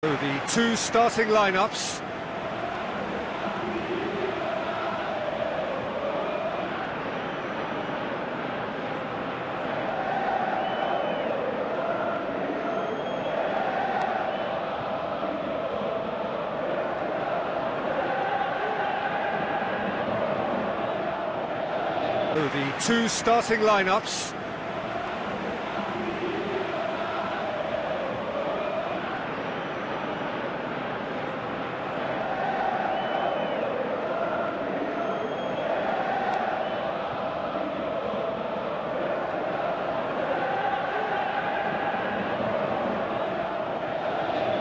The two starting lineups. The two starting lineups.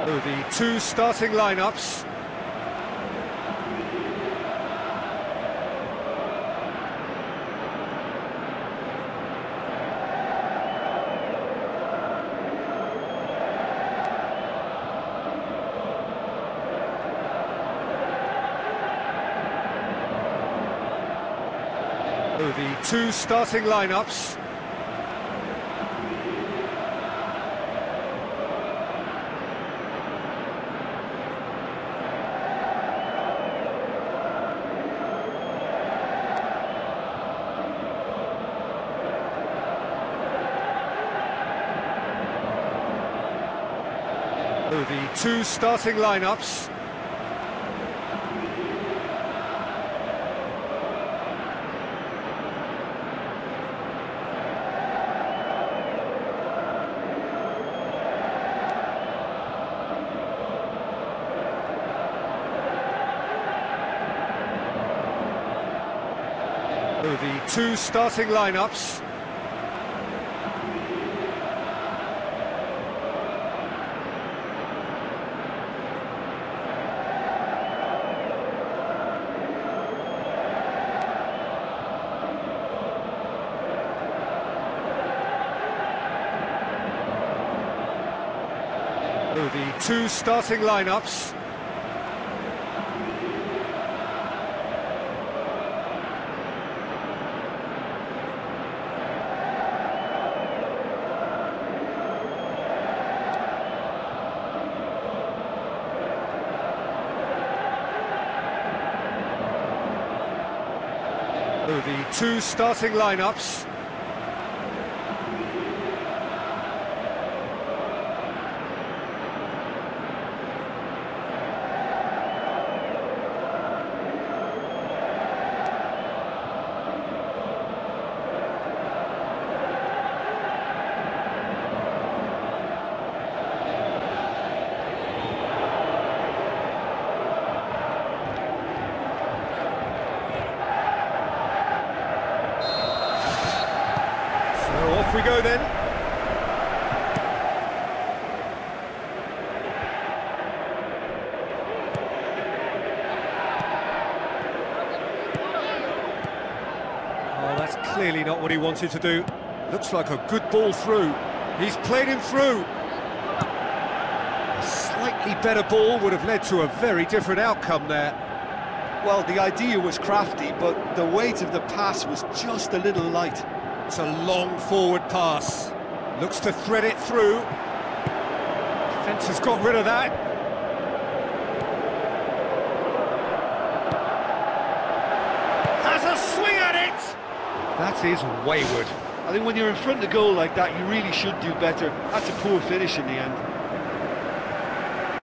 So the two starting lineups. So the two starting lineups. So the two starting lineups. So the two starting lineups. So the two starting lineups. So the two starting lineups. So off we go then. Oh, that's clearly not what he wanted to do. Looks like a good ball through. He's played him through. A slightly better ball would have led to a very different outcome there. Well, the idea was crafty, but the weight of the pass was just a little light. It's a long forward pass. Looks to thread it through. Defence has got rid of that. Has a swing at it! That is wayward. I think when you're in front of the goal like that, you really should do better. That's a poor finish in the end.